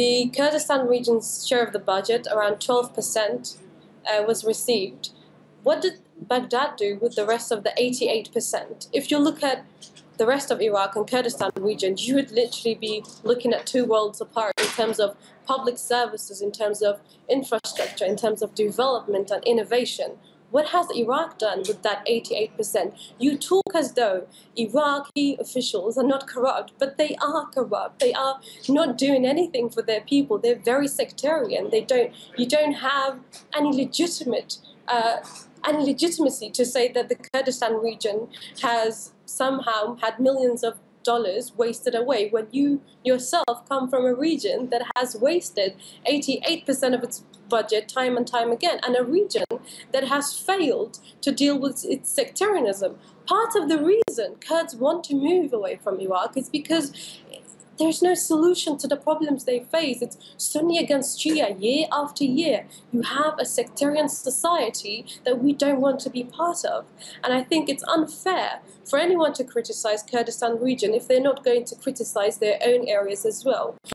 the Kurdistan region's share of the budget, around 12%, uh, was received. What did Baghdad do with the rest of the 88%? If you look at the rest of Iraq and Kurdistan region, you would literally be looking at two worlds apart in terms of public services, in terms of infrastructure, in terms of development and innovation. What has Iraq done with that 88%? You talk as though Iraqi officials are not corrupt, but they are corrupt. They are not doing anything for their people. They're very sectarian. They don't. You don't have any legitimate. Uh, any legitimacy to say that the Kurdistan region has somehow had millions of dollars wasted away when you yourself come from a region that has wasted 88% of its budget time and time again, and a region that has failed to deal with its sectarianism. Part of the reason Kurds want to move away from Iraq is because there's no solution to the problems they face. It's Sunni against Shia year after year. You have a sectarian society that we don't want to be part of. And I think it's unfair for anyone to criticize Kurdistan region if they're not going to criticize their own areas as well.